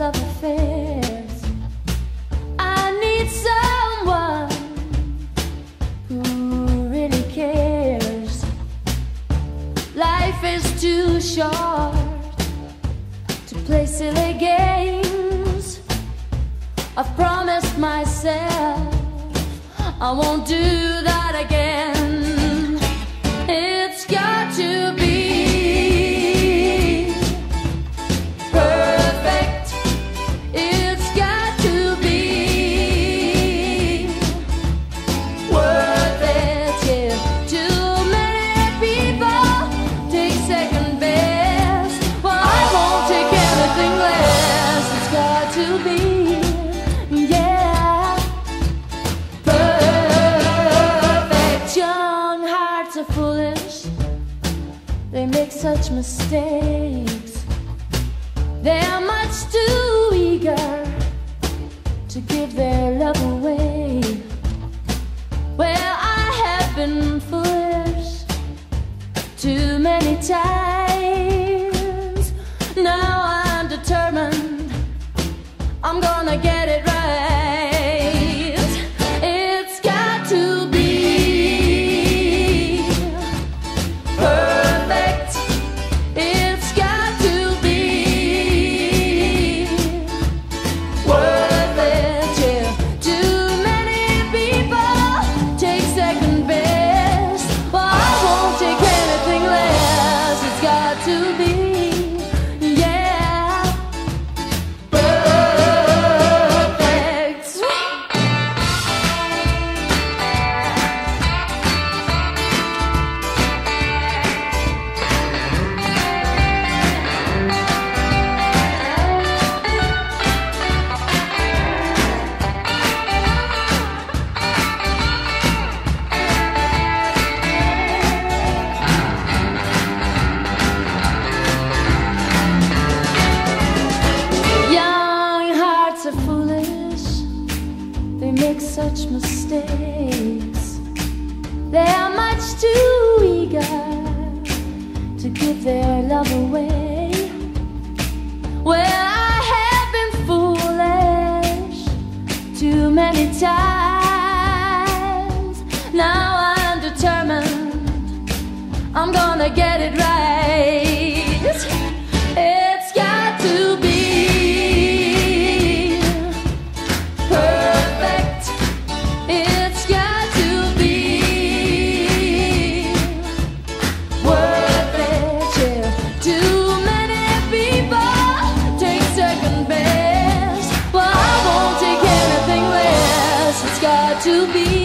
love affairs. I need someone who really cares. Life is too short to play silly games. I've promised myself I won't do that are foolish. They make such mistakes. They're much too eager to give their love away. Well, I have been foolish too many times. To mistakes. They are much too eager to give their love away. Well, I have been foolish too many times. Now I'm determined I'm gonna get it right. to be.